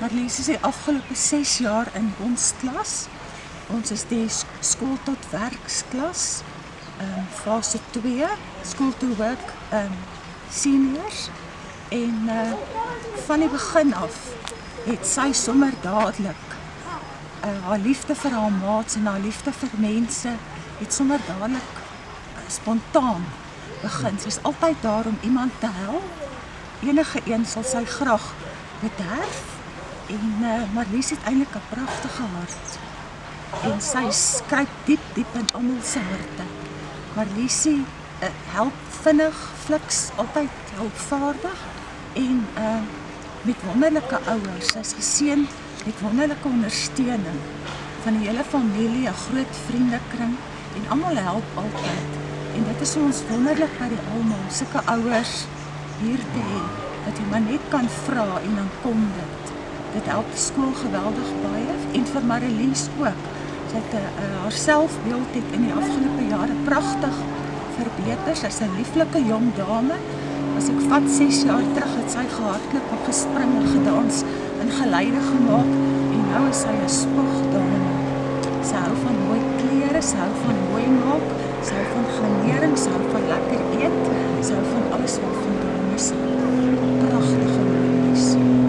Marlies is die afgelope 6 jaar in ons klas. Ons is die sk- skool tot werksklas. Ehm um, fase 2, skool toe werk ehm um, seniors en uh van die begin af het sy sommer dadelik uh, haar liefde vir haar maats en haar liefde vir mense het sommer dadelik uh, spontaan begin. Sy's altyd daar om iemand te help. Enige een sal sy graag bederf en uh, Marlies het eintlik 'n pragtige hart. En sy skryf diep diep in almal se harte. Marliesie uh, help vinnig, fliks, altyd hulpvaardig en uh met wonderlike ouers. Sy's geseën met wonderlike ondersteuning van die hele familie, 'n groot vriendekring en almal help altyd. En dit is ons wonderlik by die almal, sulke ouers hier te hê dat jy maar net kan vra en dan kom dit. Dit help die skool geweldig baie en vir Marilies ook. Sy het uh, haar selfbeeld het in die afgelope jare pragtig verbeter. Sy's 'n lieflike jong dame. As ek vat 6 jaar terug het sy gehardloop en gespring en gedans en geleide gemaak en nou is sy 'n spog dame. Sy hou van mooi klere, sy hou van mooi maak